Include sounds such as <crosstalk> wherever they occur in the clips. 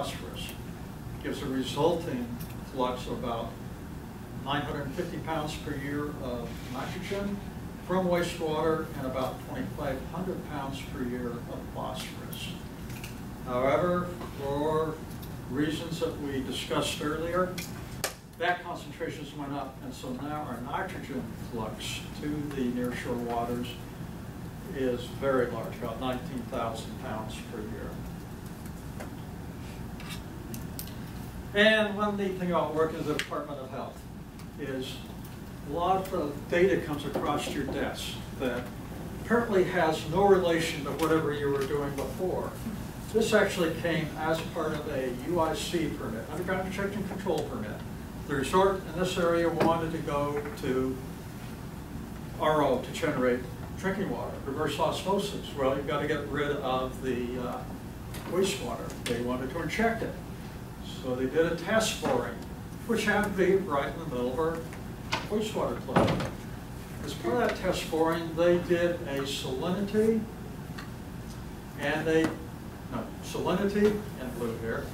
phosphorus. Gives a resulting flux of about 950 pounds per year of nitrogen from wastewater and about 2,500 pounds per year of phosphorus. However, for reasons that we discussed earlier, that concentrations went up, and so now our nitrogen flux to the nearshore waters is very large, about 19,000 pounds per year. And one neat thing about working with the Department of Health is a lot of data comes across your desk that apparently has no relation to whatever you were doing before. This actually came as part of a UIC permit, underground injection control permit. The resort in this area wanted to go to RO to generate drinking water, reverse osmosis. Well, you've got to get rid of the uh, wastewater. They wanted to inject it. So they did a test boring, which happened to be right in the middle of our wastewater plant. As part of that test boring, they did a salinity and a, no, salinity in blue here,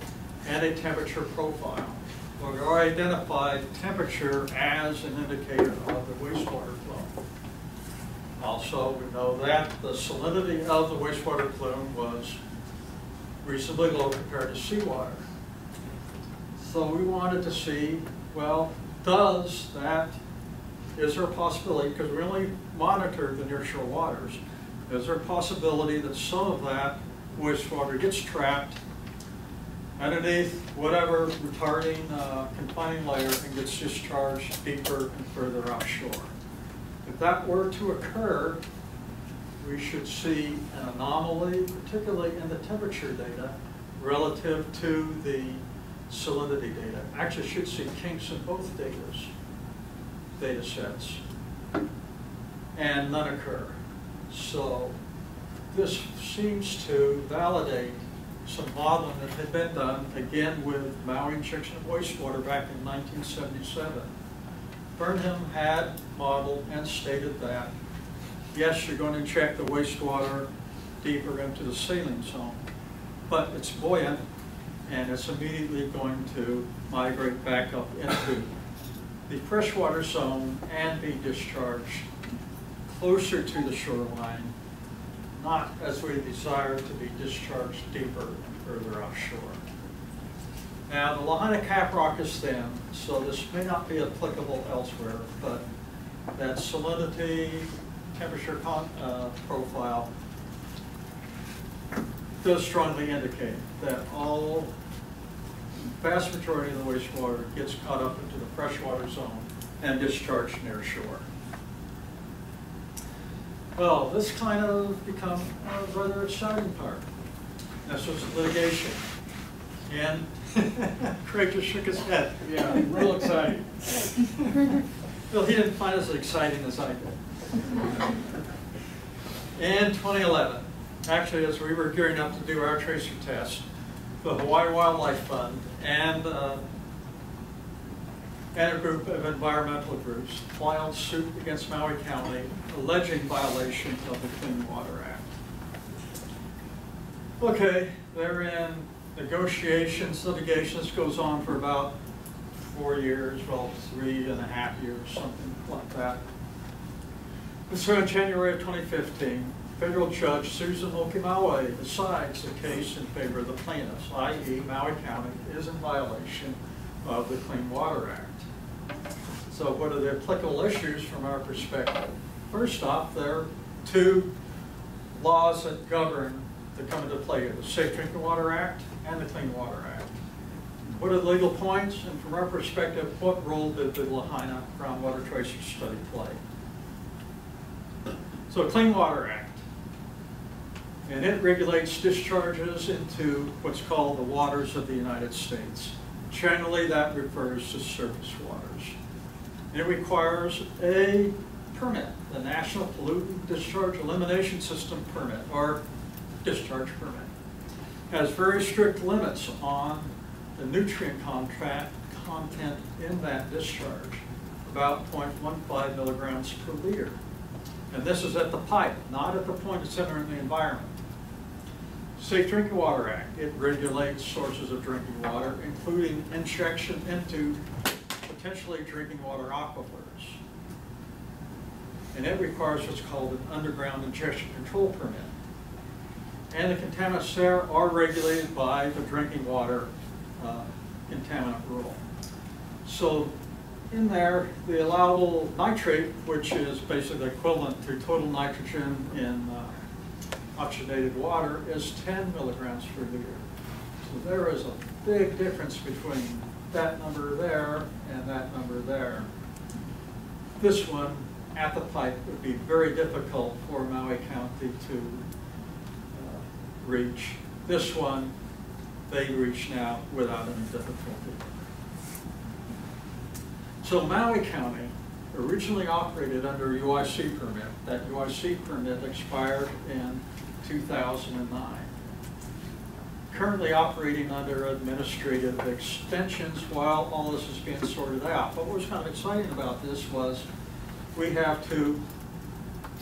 and a temperature profile. We already identified temperature as an indicator of the wastewater flow. Also, we know that the salinity of the wastewater plume was reasonably low compared to seawater. So we wanted to see, well, does that, is there a possibility, because we only monitor the nearshore waters, is there a possibility that some of that wastewater gets trapped underneath whatever retarding uh, confining layer and gets discharged deeper and further offshore? If that were to occur, we should see an anomaly, particularly in the temperature data, relative to the salinity data. Actually, should see kinks in both datas, data sets, and none occur. So this seems to validate some modeling that had been done, again with Maui injection of wastewater back in 1977. Burnham had modeled and stated that, yes, you're going to inject the wastewater deeper into the saline zone, but it's buoyant and it's immediately going to migrate back up into the freshwater zone and be discharged closer to the shoreline, not as we desire to be discharged deeper and further offshore. Now, the Lahaina caprock is thin, so this may not be applicable elsewhere, but that salinity, temperature uh, profile does strongly indicate that all, vast majority of the wastewater gets caught up into the freshwater zone and discharged near shore. Well, this kind of become a rather exciting part. This was litigation. And <laughs> Craig just shook his head. Yeah, real exciting. <laughs> well, he didn't find it as exciting as I did. <laughs> In 2011, actually, as we were gearing up to do our tracer test, the Hawaii Wildlife Fund and, uh, and a group of environmental groups filed suit against Maui County alleging violation of the Clean Water Act. Okay, they're in negotiations, litigations goes on for about four years, well, three and a half years, something like that. And so in January of 2015, federal judge Susan Oki Mollway decides the case in favor of the plaintiffs, i.e. Maui County is in violation of the Clean Water Act. So what are the applicable issues from our perspective? First off, there are two laws that govern, that come into play the Safe Drinking Water Act and the Clean Water Act. What are the legal points? And from our perspective, what role did the Lahaina groundwater tracer study play? So Clean Water Act and it regulates discharges into what's called the waters of the United States. Generally, that refers to surface waters. It requires a permit, the National Pollutant Discharge Elimination System permit, or discharge permit. Has very strict limits on the nutrient contract content in that discharge, about 0.15 milligrams per liter. And this is at the pipe, not at the point it's entering the environment. Safe Drinking Water Act, it regulates sources of drinking water, including injection into potentially drinking water aquifers. And it requires what's called an underground injection control permit. And the contaminants there are regulated by the drinking water uh, contaminant rule. So in there, the allowable nitrate, which is basically equivalent to total nitrogen in uh, oxygenated water, is 10 milligrams per liter. So there is a big difference between that number there and that number there. This one, at the pipe, would be very difficult for Maui County to uh, reach. This one, they reach now without any difficulty. So Maui County originally operated under a UIC permit. That UIC permit expired in 2009. Currently operating under administrative extensions while all this is being sorted out. But what was kind of exciting about this was we have two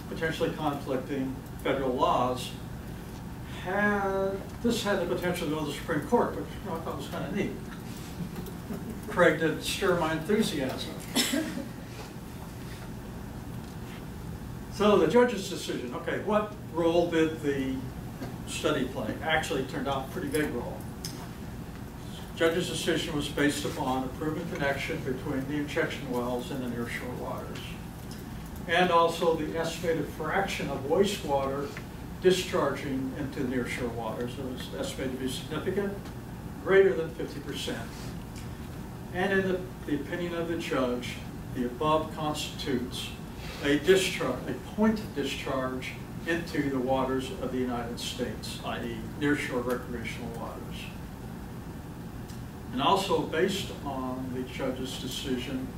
potentially conflicting federal laws. Had, this had the potential to go to the Supreme Court, which you know, I thought was kind of neat. Craig did stir my enthusiasm. So the judge's decision, okay, what role did the study play? Actually, turned out a pretty big role. Judge's decision was based upon a proven connection between the injection wells and the nearshore waters. And also the estimated fraction of wastewater discharging into nearshore waters. It was estimated to be significant, greater than 50%. And in the, the opinion of the judge, the above constitutes a discharge, a point of discharge into the waters of the United States, i.e. nearshore recreational waters. And also based on the judge's decision,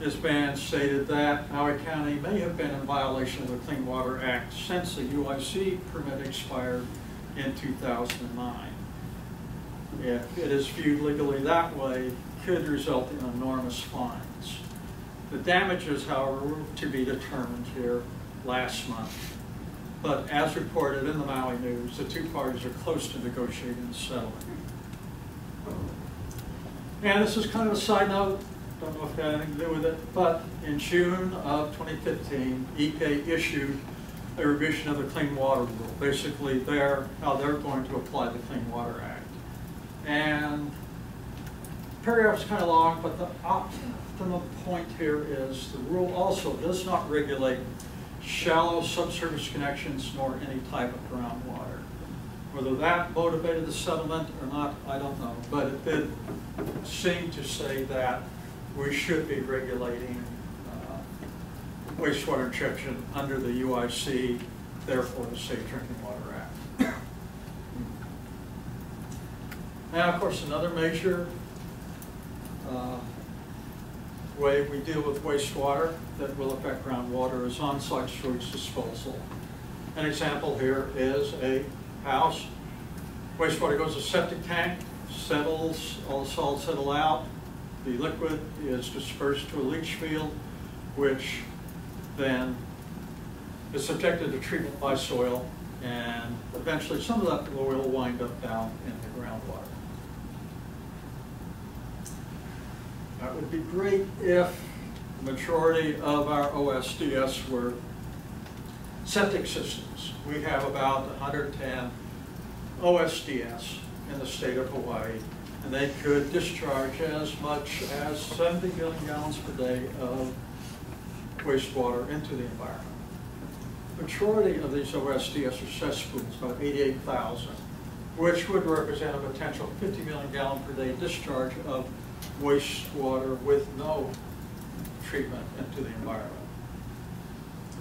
this man stated that Maui County may have been in violation of the Clean Water Act since the UIC permit expired in 2009. If it is viewed legally that way, could result in enormous fines. The damages, however, were to be determined here last month. But as reported in the Maui News, the two parties are close to negotiating a settlement. And this is kind of a side note, don't know if it had anything to do with it, but in June of 2015, EPA issued a revision of the Clean Water Rule, basically their, how they're going to apply the Clean Water Act. And paragraph's kind of long, but the optimum point here is the rule also does not regulate shallow subsurface connections nor any type of groundwater. Whether that motivated the settlement or not, I don't know, but it did seem to say that we should be regulating uh, wastewater injection under the UIC, therefore the Safe Drinking Water Act. Now, of course, another major uh, way we deal with wastewater that will affect groundwater is on-site sewage disposal. An example here is a house. Wastewater goes to a septic tank, settles, all the solids settle out. The liquid is dispersed to a leach field, which then is subjected to treatment by soil, and eventually some of that oil will wind up down in the groundwater. That would be great if the majority of our OSDS were septic systems. We have about 110 OSDS in the state of Hawaii, and they could discharge as much as 70 million gallons per day of wastewater into the environment. The Majority of these OSDS are cesspools, about 88,000, which would represent a potential 50 million gallon per day discharge of wastewater with no treatment into the environment.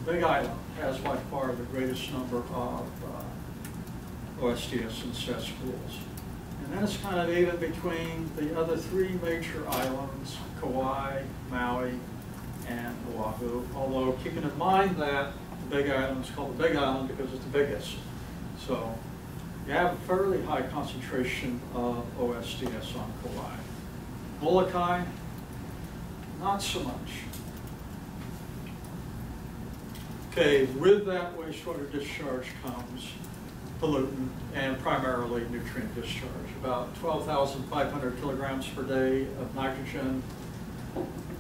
The Big Island has by far the greatest number of uh, OSDS and cesspools. And that's kind of even between the other three major islands, Kauai, Maui, and Oahu, although keeping in mind that the Big Island is called the Big Island because it's the biggest. So you have a fairly high concentration of OSDS on Kauai. Molokai, not so much. Okay, with that wastewater discharge comes pollutant and primarily nutrient discharge. About 12,500 kilograms per day of nitrogen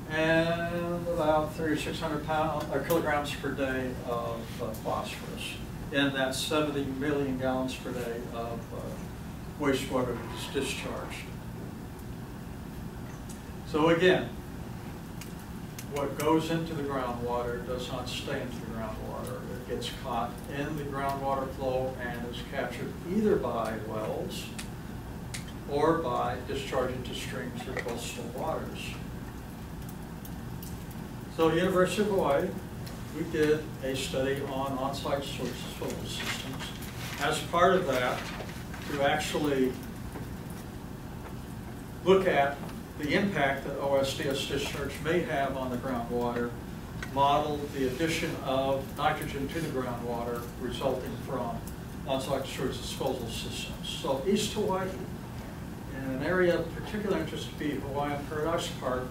and about 3,600 pound, or kilograms per day of uh, phosphorus. And that's 70 million gallons per day of uh, wastewater that's discharged. So again, what goes into the groundwater does not stay into the groundwater. It gets caught in the groundwater flow and is captured either by wells or by discharging to streams or coastal waters. So University of Hawaii, we did a study on on-site source disposal systems. As part of that, to actually look at the impact that OSDS discharge may have on the groundwater, modeled the addition of nitrogen to the groundwater resulting from on-site sewage disposal systems. So East Hawaii, in an area of particular interest to be Hawaiian Paradise Park,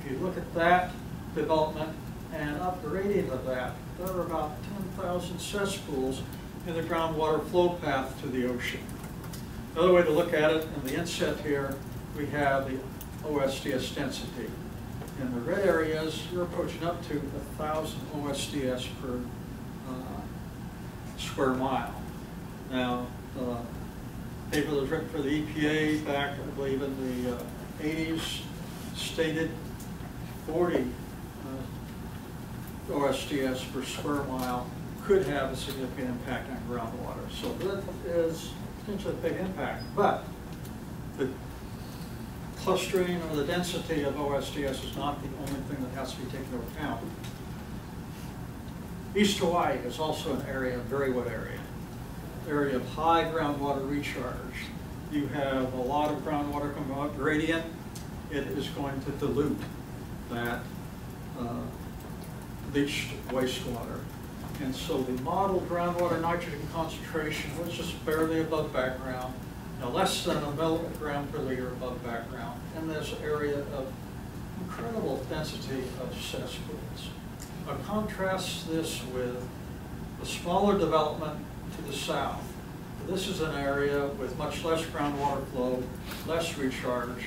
if you look at that development and up the upgrading of that, there are about 10,000 cesspools in the groundwater flow path to the ocean. Another way to look at it, in the inset here, we have the OSDS density. In the red areas, you're approaching up to 1,000 OSDS per uh, square mile. Now, uh, paper that was written for the EPA back, I believe, in the uh, 80s stated 40 uh, OSDS per square mile could have a significant impact on groundwater. So that is potentially a big impact. But the clustering or the density of OSDS is not the only thing that has to be taken into account. East Hawaii is also an area, a very wet area, area of high groundwater recharge. You have a lot of groundwater coming up gradient. It is going to dilute that uh, leached wastewater. And so the modeled groundwater nitrogen concentration was just barely above background less than a milligram per liter above background in this area of incredible density of cesspools. I'll contrast this with the smaller development to the south. This is an area with much less groundwater flow, less recharge,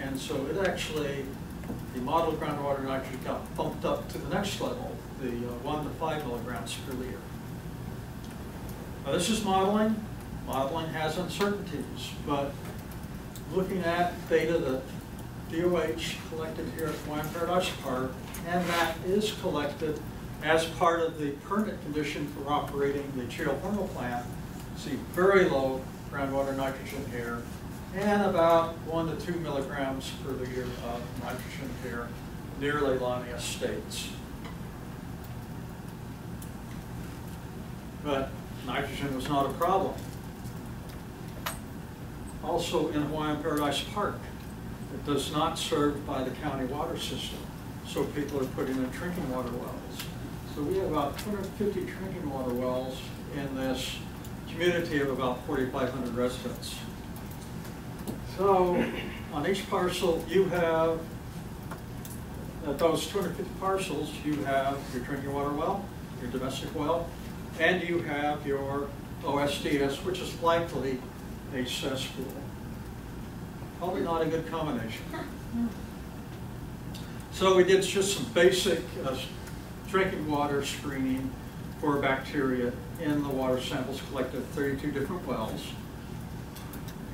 and so it actually, the modeled groundwater nitrogen got bumped up to the next level, the uh, one to five milligrams per liter. Now this is modeling. Modeling has uncertainties, but looking at data that DOH collected here at Hawaiian Paradise Park, and that is collected as part of the permit condition for operating the geothermal plant, see very low groundwater nitrogen here, and about one to two milligrams per liter of nitrogen here near Leilani Estates. But nitrogen was not a problem also in Hawaiian Paradise Park. It does not serve by the county water system, so people are putting in drinking water wells. So we have about 250 drinking water wells in this community of about 4,500 residents. So on each parcel, you have, at those 250 parcels, you have your drinking water well, your domestic well, and you have your OSDS, which is likely a cesspool. Probably not a good combination. <laughs> So we did just some basic uh, drinking water screening for bacteria in the water samples collected at 32 different wells.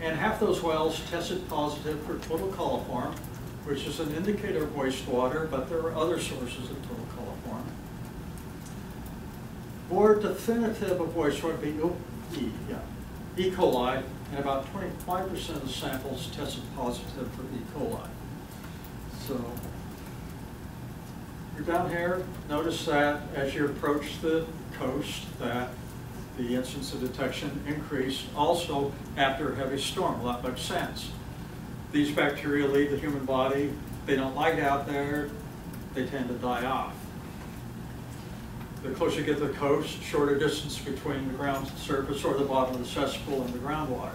And half those wells tested positive for total coliform, which is an indicator of wastewater, but there are other sources of total coliform. More definitive of wastewater, be, oh, E, yeah, E. coli, and about 25% of the samples tested positive for E. coli. So you're down here, notice that as you approach the coast that the incidence of detection increased also after a heavy storm. Well, that makes sense. These bacteria leave the human body. They don't like out there. They tend to die off. The closer you get to the coast, shorter distance between the ground surface or the bottom of the cesspool and the groundwater.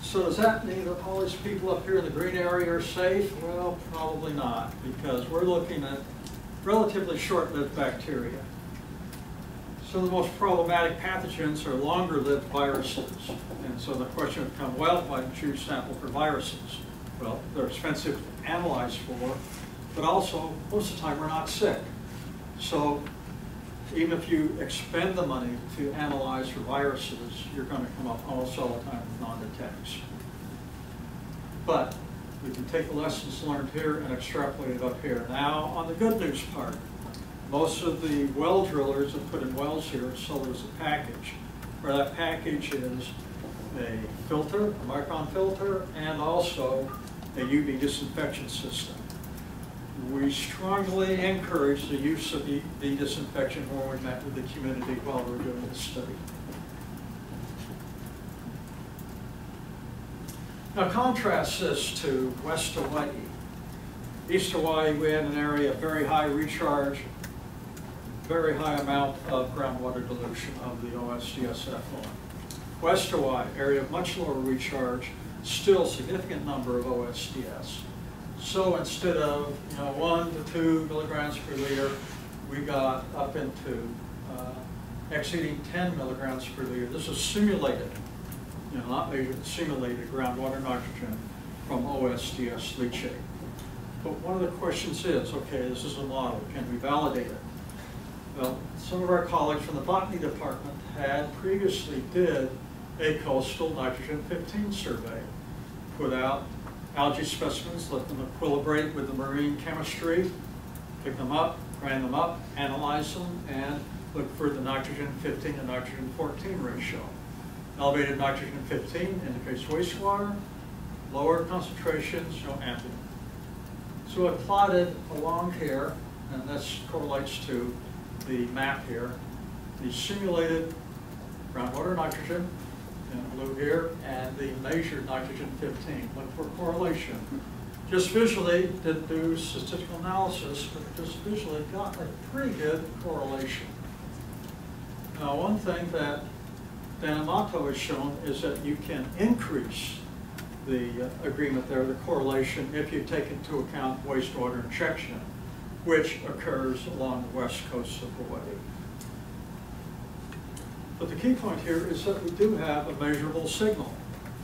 So does that mean that all these people up here in the green area are safe? Well, probably not, because we're looking at relatively short-lived bacteria. Some of the most problematic pathogens are longer-lived viruses. And so the question would come, well, why you sample for viruses? Well, they're expensive to analyze for, but also, most of the time, we're not sick. So even if you expend the money to analyze for viruses, you're going to come up almost all the time with non-detects. But we can take the lessons learned here and extrapolate it up here. Now, on the good news part, most of the well drillers have put in wells here, so there's a package, where that package is a filter, a micron filter, and also a UV disinfection system. We strongly encourage the use of the the disinfection when we met with the community while we we're doing this study. Now contrast this to West Hawaii. East Hawaii, we had an area of very high recharge, very high amount of groundwater dilution of the OSDS effluent. West Hawaii, area of much lower recharge, still significant number of OSDS. So instead of, you know, one to two milligrams per liter, we got up into uh, exceeding 10 milligrams per liter. This is simulated, you know, not measured, simulated groundwater nitrogen from OSDS leachate. But one of the questions is, okay, this is a model, can we validate it? Well, some of our colleagues from the botany department had previously did a coastal nitrogen 15 survey, put out algae specimens, let them equilibrate with the marine chemistry, pick them up, grind them up, analyze them, and look for the nitrogen 15 to nitrogen 14 ratio. Elevated nitrogen 15 indicates wastewater, lower concentrations show ambient. So I plotted along here, and this correlates to the map here, the simulated groundwater nitrogen in blue here, and the measured nitrogen 15. Look for correlation. Just visually, didn't do statistical analysis, but just visually got a pretty good correlation. Now, one thing that Dan Amato has shown is that you can increase the uh, agreement there, the correlation, if you take into account wastewater injection, which occurs along the west coast of Hawaii. But the key point here is that we do have a measurable signal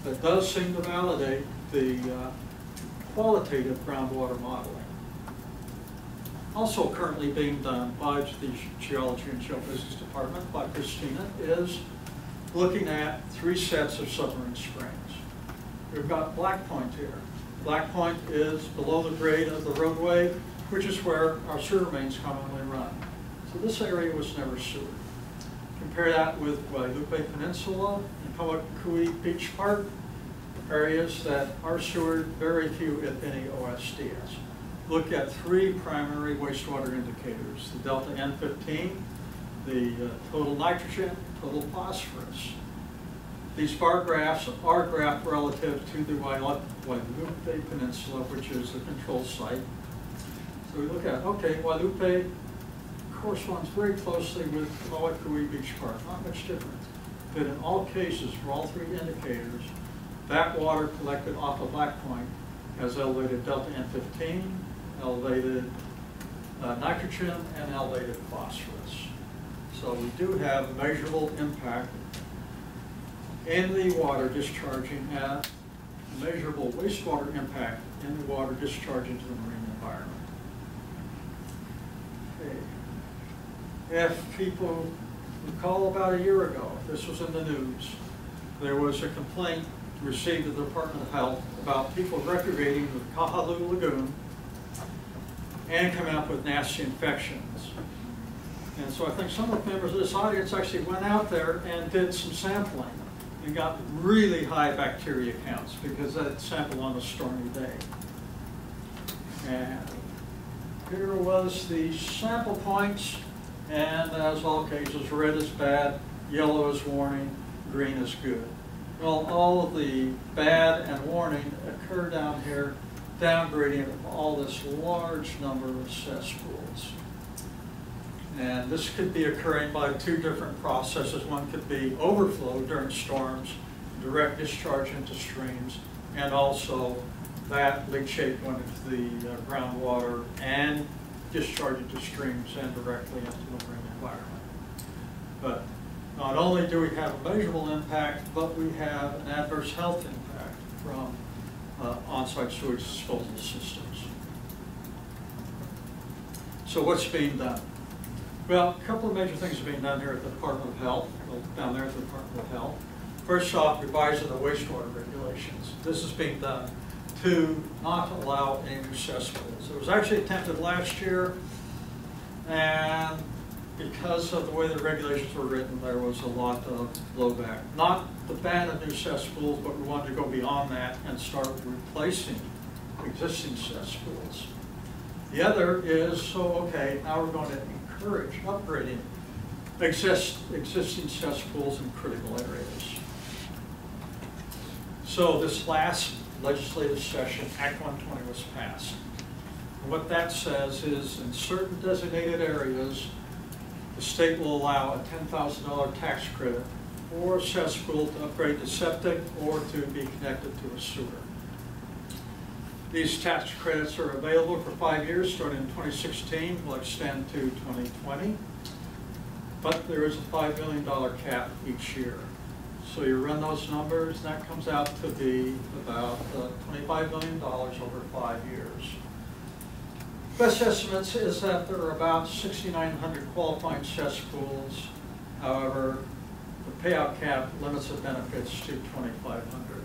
that does seem to validate the uh, qualitative groundwater modeling. Also currently being done by the Geology and Geophysics Department by Christina is looking at three sets of submarine springs. We've got Black Point here. Black Point is below the grade of the roadway, which is where our sewer mains commonly run. So this area was never sewered. Compare that with Wailupe Peninsula and Kawaikui Beach Park, areas that are sewered, very few if any OSDS. Look at three primary wastewater indicators, the delta N15, the uh, total nitrogen, total phosphorus. These bar graphs are graphed relative to the Wailupe Peninsula, which is the control site. So we look at, okay, Wailupe corresponds very closely with Kawaikui Beach Park, not much different. But in all cases, for all three indicators, that water collected off of Black Point has elevated delta N15, elevated uh, nitrogen, and elevated phosphorus. So we do have measurable impact in the water discharging at measurable wastewater impact in the water discharging to the marine environment. If people recall about a year ago, this was in the news, there was a complaint received at the Department of Health about people recreating the Kahaluu Lagoon and coming up with nasty infections. And so I think some of the members of this audience actually went out there and did some sampling and got really high bacteria counts because that sampled on a stormy day. And here was the sample points and as all cases, red is bad, yellow is warning, green is good. Well, all of the bad and warning occur down here, downgrading of all this large number of cesspools. And this could be occurring by two different processes. One could be overflow during storms, direct discharge into streams, and also that leachate going into the uh, groundwater and discharge into streams and directly into the marine environment. But not only do we have a measurable impact, but we have an adverse health impact from uh, on-site sewage disposal systems. So what's being done? Well, a couple of major things are being done here at the Department of Health, well, down there at the Department of Health. First off, revising the wastewater regulations. This is being done to not allow new cesspools. It was actually attempted last year, and because of the way the regulations were written, there was a lot of blowback. Not the ban of new cesspools, but we wanted to go beyond that and start replacing existing cesspools. The other is, so, okay, now we're going to encourage upgrading exist, existing cesspools in critical areas. So this last legislative session, Act 120 was passed. What that says is in certain designated areas, the state will allow a $10,000 tax credit for a cesspool to upgrade to septic or to be connected to a sewer. These tax credits are available for five years, starting in 2016, will extend to 2020. But there is a $5 million cap each year. So you run those numbers, and that comes out to be about uh, $25 million over five years. Best estimates is that there are about 6,900 qualifying cesspools. However, the payout cap limits the benefits to 2,500.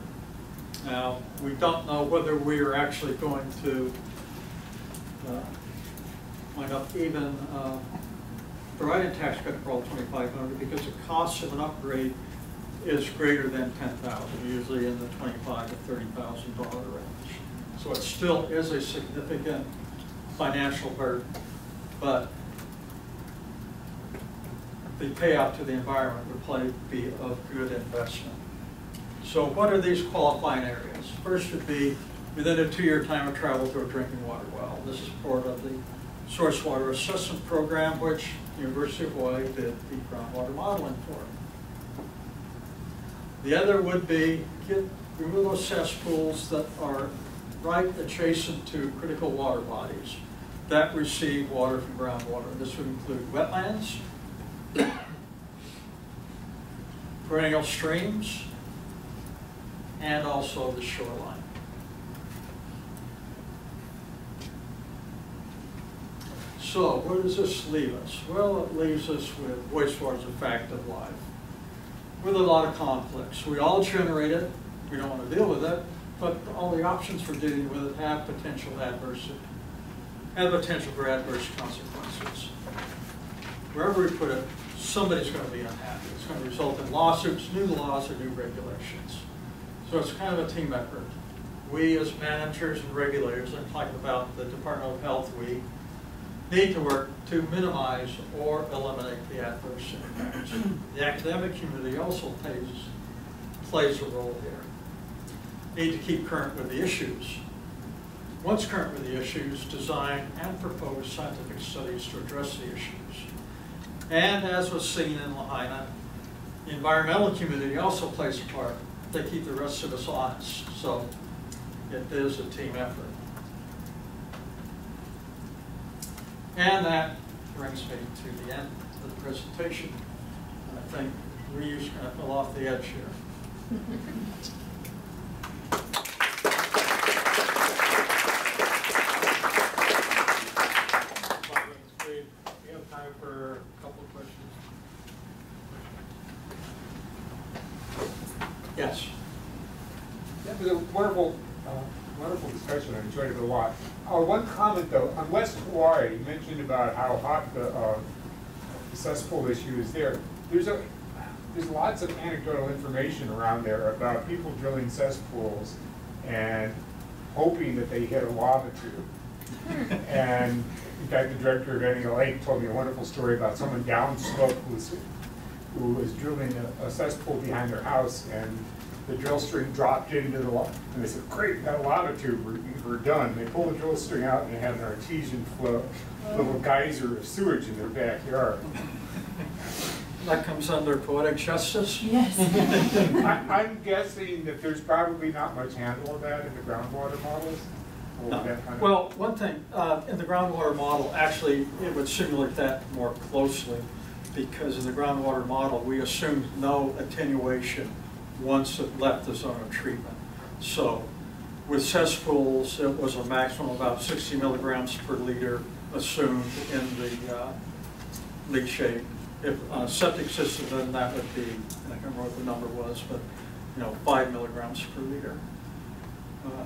Now, we don't know whether we are actually going to uh, wind up even uh, providing tax credit for all 2,500 because the cost of an upgrade is greater than 10,000, usually in the 25 to 30,000 dollar range. So it still is a significant financial burden, but the payout to the environment would probably be a good investment. So what are these qualifying areas? First would be within a two-year time of travel to a drinking water well. This is part of the source water assessment program, which the University of Hawaii did the groundwater modeling for. The other would be get, remove those cesspools that are right adjacent to critical water bodies that receive water from groundwater. This would include wetlands, perennial streams, and also the shoreline. So where does this leave us? Well, it leaves us with wastewater as a fact of life, with a lot of conflicts. We all generate it, we don't want to deal with it, but all the options for dealing with it have potential adverse, have potential for adverse consequences. Wherever we put it, somebody's going to be unhappy. It's going to result in lawsuits, new laws, or new regulations. So it's kind of a team effort. We as managers and regulators, I'm talking about the Department of Health, we need to work to minimize or eliminate the adverse impacts. The academic community also plays, plays a role here. Need to keep current with the issues. Once current with the issues, design and propose scientific studies to address the issues. And as was seen in Lahaina, the environmental community also plays a part. They keep the rest of us honest. So it is a team effort. And that brings me to the end of the presentation. I think Ryu's going to fill off the edge here. <laughs> We have time for a couple of questions. Yes. That was a wonderful, uh, wonderful discussion. I enjoyed it a Uh, one comment though, on West Hawaii, you mentioned about how hot the, uh, cesspool issue is there. There's a, there's lots of anecdotal information around there about people drilling cesspools and hoping that they hit a lava tube. And in fact, the director of Lake told me a wonderful story about someone downslope who was, who was drilling a, a cesspool behind their house and the drill string dropped into the, wa- and they said, great, we got a lava tube, we're, we're done. They pulled the drill string out and they had an artesian flow, little geyser of sewage in their backyard. That comes under poetic justice. Yes. I, I'm guessing that there's probably not much handle of that in the groundwater models. No. kind of- Well, one thing, uh, in the groundwater model, actually, it would simulate that more closely. because in the groundwater model, we assumed no attenuation once it left the zone of treatment. So with cesspools, it was a maximum of about 60 milligrams per liter assumed in the uh, leachate. If on a septic system, then that would be, I can't remember what the number was, but, you know, five milligrams per liter. Uh,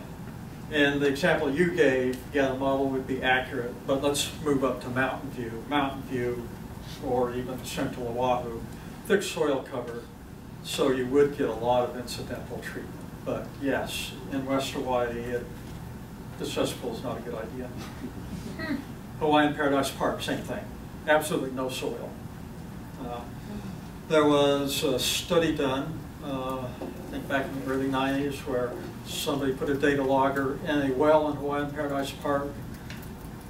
And the example you gave, yeah, the model would be accurate, but let's move up to Mountain View. Mountain View, or even central Oahu, thick soil cover, so you would get a lot of incidental treatment. But yes, in West Hawaii, it, the cesspool is not a good idea. <laughs> Hawaiian Paradise Park, same thing, absolutely no soil. Uh, There was a study done, uh, I think back in the early nineties, where somebody put a data logger in a well in Hawaiian Paradise Park,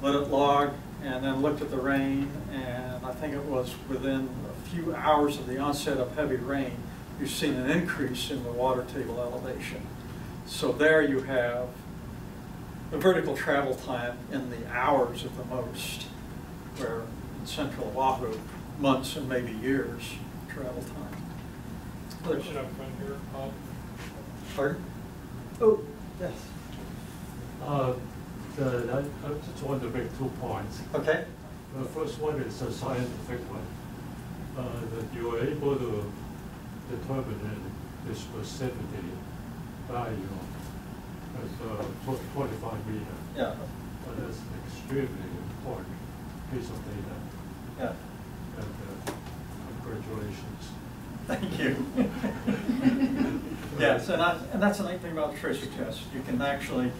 let it log, and then looked at the rain, and I think it was within a few hours of the onset of heavy rain, you've seen an increase in the water table elevation. So there you have the vertical travel time in the hours at the most, where in central Oahu, months and maybe years travel time. Question up front here, Bob. Pardon? Oh, yes. Uh, the- I I just want to make two points. Okay. The first one is a scientific one, uh, that you are able to determine the dispersivity value as uh, tw- twenty-five meter. Yeah, But that's extremely important piece of data, yeah. and uh, congratulations. Thank you. <laughs> Yes, and I, and that's the neat thing about the tracer test. You can actually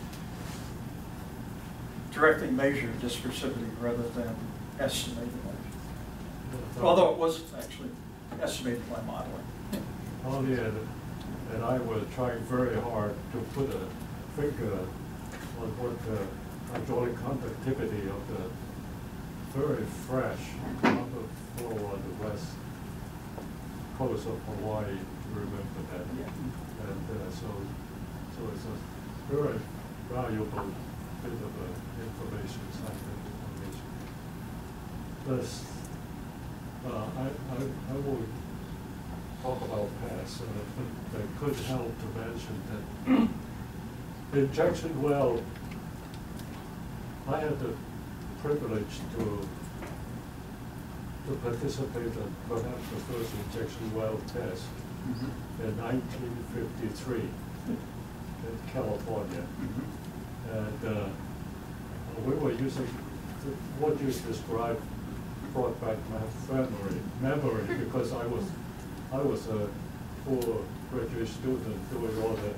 directly measure dispersivity rather than estimating it. Although it was actually estimated by modeling. Holly and, and I were trying very hard to put a figure on what the hydraulic conductivity of the very fresh upper flow on the west coast of Hawaii, remember that? Yeah. And uh, so, so it's a very valuable bit of uh, information, scientific information. Uh, I, I, I will talk about past, uh, that could help to mention that <clears throat> injection well, I had the privilege to, to participate in perhaps the first injection well test in nineteen fifty-three in California. And uh, we were using, what you described brought back my memory, memory, because I was, I was a poor graduate student doing all the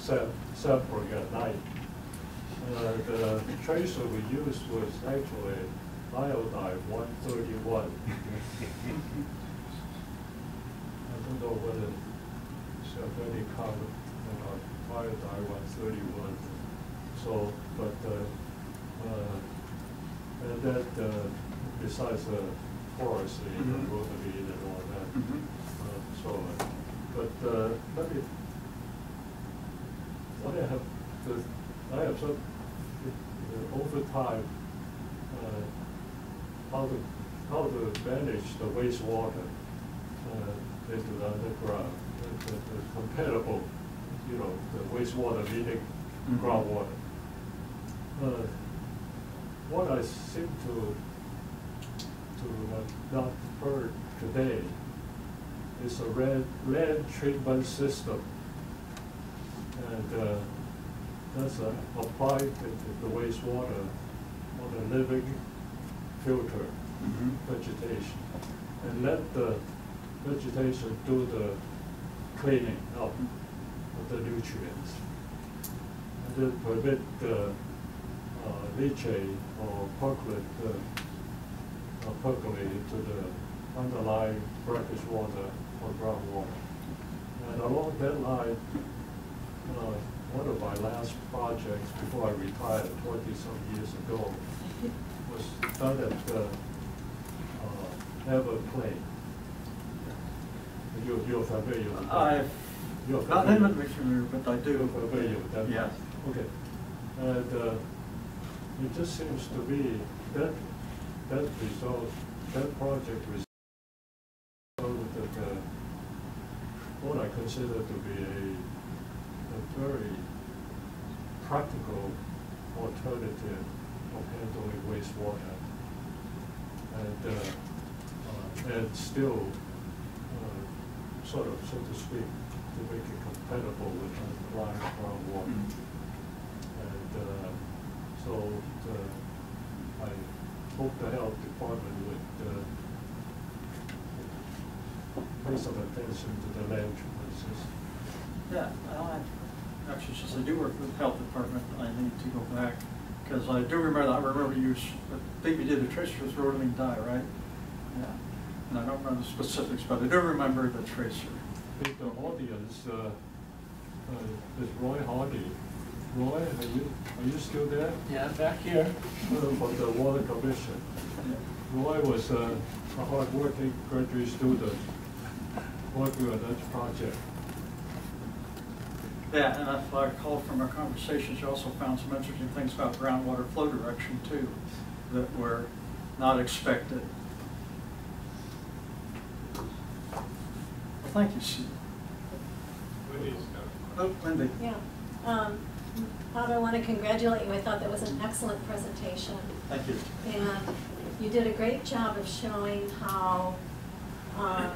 sam- sampling at night. Uh, the tracer we used was actually iodine one thirty-one. I don't know whether it's a very common, uh, iodine one thirty-one. So, but, uh, uh, and that, uh, besides the forestry and Mhm. rotary and all that, Mhm. uh, so, but, uh, let me, what I have, the, I have some, uh, over time, uh, how to, how to manage the wastewater, uh, into the underground, the, the the compatible, you know, the wastewater meeting Mhm. groundwater. Uh, What I seem to, to have not heard today is a red, land treatment system. And, uh, that's uh, applied to the wastewater on a living filter Mhm. vegetation. And let the vegetation do the cleaning up of the nutrients. And then permit the uh, leachate or percolate, uh, uh, percolate the underlying brackish water or groundwater. And along that line, uh, one of my last projects before I retired twenty-some years ago was done at uh, uh, Everglade. You, you're familiar with that? I've You're not intimately familiar, but I do. You're familiar with that? Yes. Okay. And uh, it just seems to me that, that result, that project resulted that uh, what I consider to be a, a very practical alternative of handling wastewater. And, uh, uh and still, uh, sort of, so to speak, to make it compatible with underlying groundwater. Mm -hmm. And uh, so the, I hope the health department would, uh, pay some attention to the land choices. Yeah, well, I, actually, since I do work with the health department, I need to go back, because I do remember, I remember you, s- I think you did a tracer with rhodamine dye, right? Yeah, and I don't remember the specifics, but I do remember the tracer. I think the audience, uh, uh, is Roy Hardy. Roy, are you, are you still there? Yeah, back here. From the Water Commission. Roy was uh, a hardworking graduate student working on that project. Yeah, and if I recall from our conversations, you also found some interesting things about groundwater flow direction too, that were not expected. Well, thank you, Sue. Wendy's got Oh, Lindy. Yeah. Um, Bob, I want to congratulate you. I thought that was an excellent presentation. Thank you. And you did a great job of showing how um,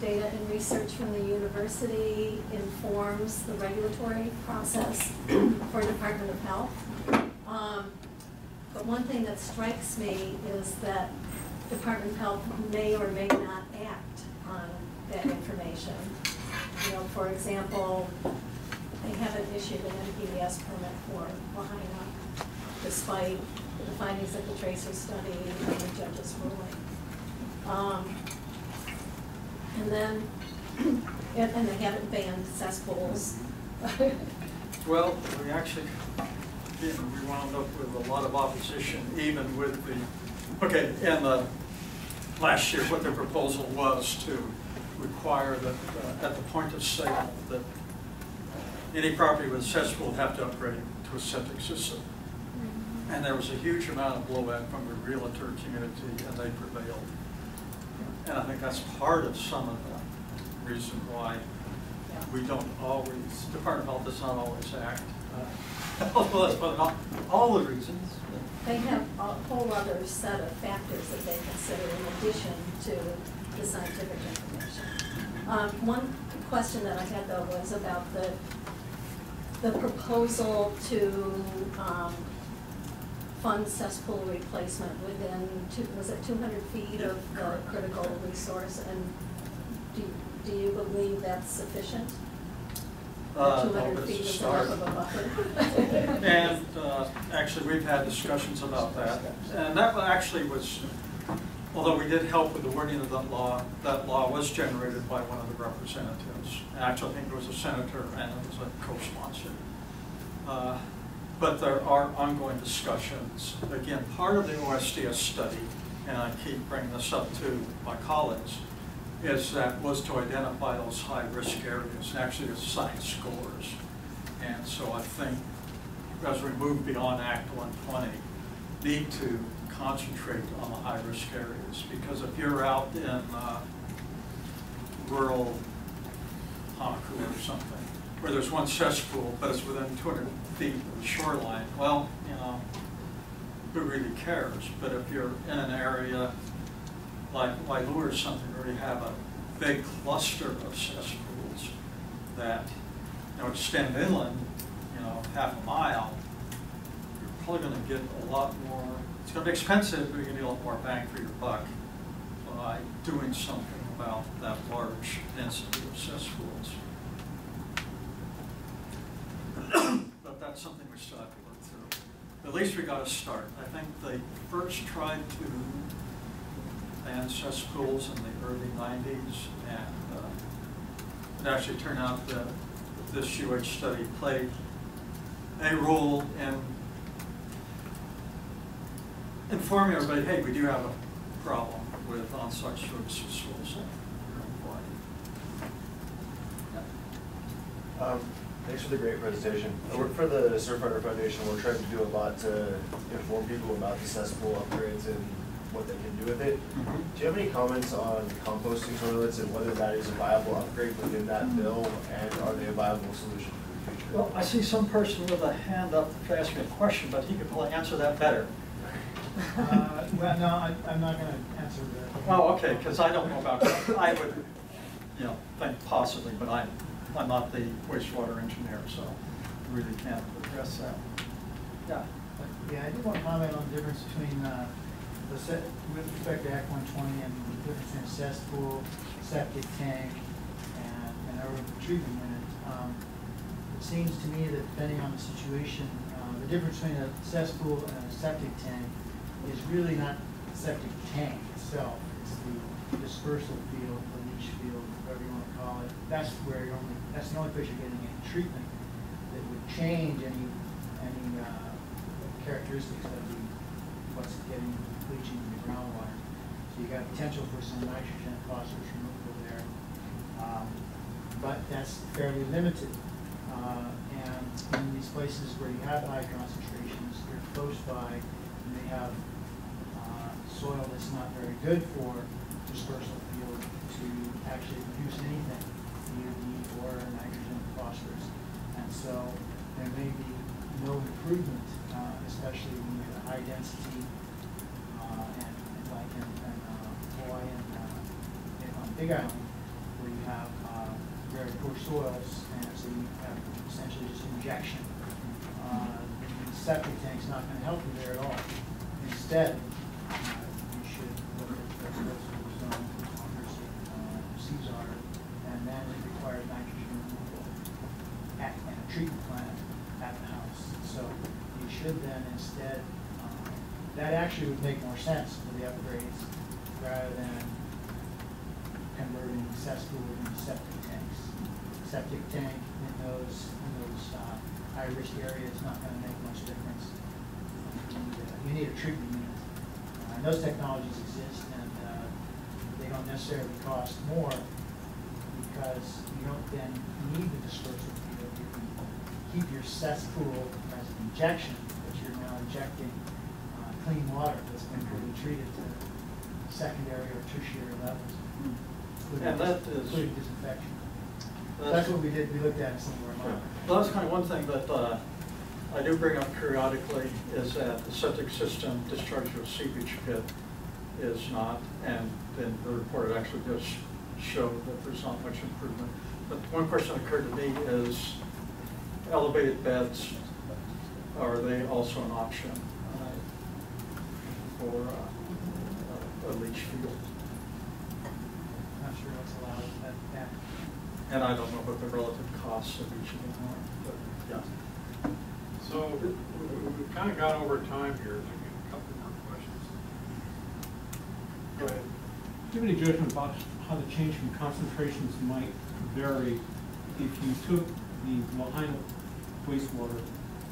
data and research from the university informs the regulatory process for Department of Health. Um, But one thing that strikes me is that Department of Health may or may not act on that information. You know, for example, they haven't issued an NPDES permit for Lahaina, despite the findings of the tracer study and the judge's ruling. Um, And then, <clears throat> and, and they haven't banned cesspools. <laughs> Well, we actually, you know, we wound up with a lot of opposition, even with the, okay, and the, last year, what the proposal was to require that, uh, at the point of sale, that any property with cesspool would have to upgrade to a septic system. And there was a huge amount of blowback from the realtor community, and they prevailed. And I think that's part of some of the reason why we don't always, Department of Health does not always act. uh, Well, that's not all the reasons. They have a whole other set of factors that they consider in addition to the scientific information. Um, one question that I had though was about the, the proposal to, um, fund cesspool replacement within two, was it two hundred feet of the critical resource? And do, do you believe that's sufficient? Uh, Two no, hundred but it's feet a is enough of a buffer? And uh, actually, we've had discussions about that. And that actually was, although we did help with the wording of that law, that law was generated by one of the representatives. Actually, I think it was a senator and it was a co-sponsor. Uh, But there are ongoing discussions. Again, part of the OSDS study, and I keep bringing this up to my colleagues, is that was to identify those high-risk areas, and actually science scores. And so I think as we move beyond Act one twenty, need to concentrate on the high-risk areas. Because if you're out in uh, rural Haiku or something, where there's one cesspool, but it's within two hundred feet of the shoreline, well, you know, who really cares? But if you're in an area like Wailua or something, where you have a big cluster of cesspools that, you know, extend inland, you know, half a mile, you're probably gonna get a lot more, it's gonna be expensive, but you're gonna get a lot more bang for your buck by doing something about that large density of cesspools. But that's something we still have to work through. At least we got to start. I think they first tried to ban cesspools in the early nineties, and uh, it actually turned out that this UH study played a role in informing everybody, hey, we do have a problem with on-site services schools. Um, Thanks for the great presentation. I work for the Surfrider Foundation. We're trying to do a lot to inform people about the cesspool upgrades and what they can do with it. Mhm. Do you have any comments on composting toilets and whether that is a viable upgrade within that bill, and are they a viable solution for the future? Well, I see some person with a hand up to ask me a question, but he could probably answer that better. Uh, Well, no, I- I'm not going to answer that. Oh, okay, because I don't know about, that. I would, you know, think possibly, but I'm, I'm not the wastewater engineer, so I really can't address that. Yeah. Yeah, I did want to comment on the difference between, uh, the set, with respect to Act one twenty and the difference between cesspool, septic tank, and, and aerobic treatment unit. Um, It seems to me that depending on the situation, uh, the difference between a cesspool and a septic tank is really not the septic tank itself. It's the dispersal field, the leach field, whatever you want to call it. That's where you're only, that's the only place you're getting any treatment that would change any, any, uh, characteristics of the, what's getting leaching in the groundwater. So you got potential for some nitrogen, phosphorus removal there. Um, But that's fairly limited. Uh, And in these places where you have high concentrations, they're close by, and they have uh, soil that's not very good for dispersal field to actually produce anything, either the or nitrogen, phosphorus. And so there may be no improvement, uh, especially when you have a high density, uh, and and like in, in uh, Hawaii and, uh, on Big Island, where you have, uh, very poor soils, and so you have essentially just injection. Uh, the septic tank's not gonna help you there at all. Instead, uh, you should look at the reservoir zone, uh, CZAR, and then it requires nitrogen removal at, and a treatment plant at the house. So you should then instead, um, that actually would make more sense for the upgrades rather than converting cesspool into septic tanks. Septic tank in those, in those, uh, high-risk areas, not gonna make much difference. You need a- You need a treatment And those technologies exist and, uh, they don't necessarily cost more because you don't then need the dispersal field. You can keep your cesspool as an injection, but you're now injecting, uh, clean water that's been really treated to secondary or tertiary levels. including And that dis- is- Including disinfection. That's- That's what we did, we looked at in some of our Well, models. that's kind of one thing that uh, I do bring up periodically, is that the septic system discharge to a seepage pit is not, and then the report actually does show that there's not much improvement. But one question that occurred to me is elevated beds, are they also an option uh, for uh, a leach field? Not sure what's allowed at that. And I don't know what the relative costs of each of them are, but, yeah. So we- we- we've kind of gone over time here, so we have a couple more questions. Go ahead. Do you have any judgment about how the change in concentrations might vary if you took the Lahaina wastewater,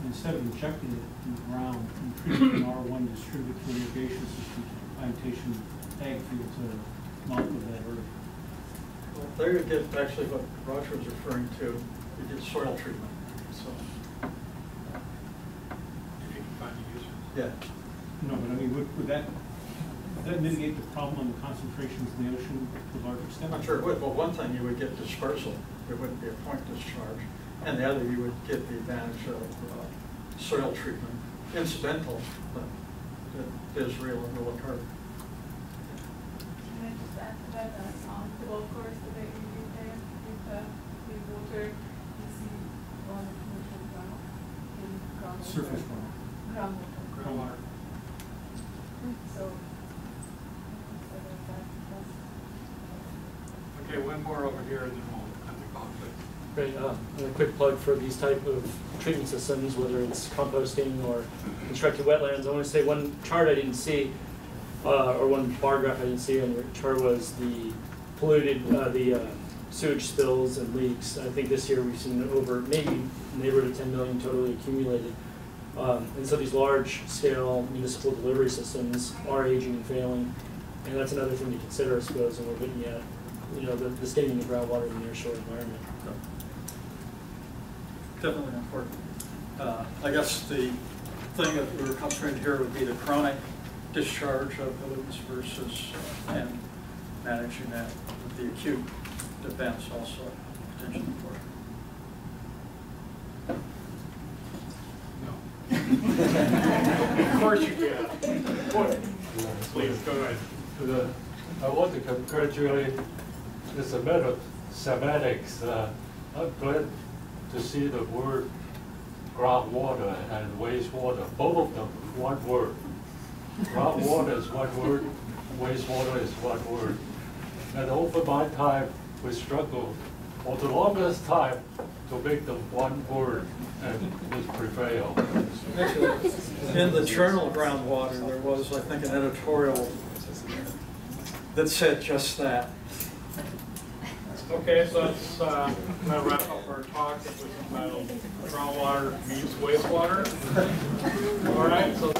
instead of injecting it in the ground, and treated it in R one distributed to irrigation system, plantation, ag field to mouth of that earth? Well, There you get actually what Roger was referring to, you get soil treatment, so, If you can find a user. Yeah. No, but I mean, would, would that, would that mitigate the problem of concentrations in the ocean to a large extent? I'm sure it would, but one thing, you would get dispersal, there wouldn't be a point discharge. And the other, you would get the advantage of uh, soil treatment, incidental, but it is real and will occur. Can I just add to that, that, the golf course that they do there with the, with water, you see a lot of ground, in ground. Surface runoff. Groundwater. Groundwater. So, so that, that's. Okay, one more over here and then we'll have the conflict. Great, uh, and a quick plug for these type of treatment systems, whether it's composting or constructed wetlands. I want to say one chart I didn't see, uh, or one bar graph I didn't see on your chart was the polluted, uh, the uh, sewage spills and leaks. I think this year we've seen over, maybe neighborhood of ten million totally accumulated. Um, and so these large scale municipal delivery systems are aging and failing. And that's another thing to consider, I suppose, when we're looking at, you know, the, the state of the groundwater in the nearshore environment. Definitely important. Uh, I guess the thing that we're concentrating here would be the chronic discharge of pollutants versus, uh, and managing that with the acute events also potentially important. No. of course you can. What? Please, go ahead. The- I want to congratulate matter of semantics. Uh, I'm glad to see the word groundwater and wastewater, both of them, one word. Groundwater <laughs> is one word, wastewater is one word. And over my time, we struggled for the longest time to make them one word and this prevail. In the journal Groundwater, there was, I think, an editorial that said just that. Okay, so let's, uh, kind of wrap up our talk with entitled groundwater meets wastewater. All right, so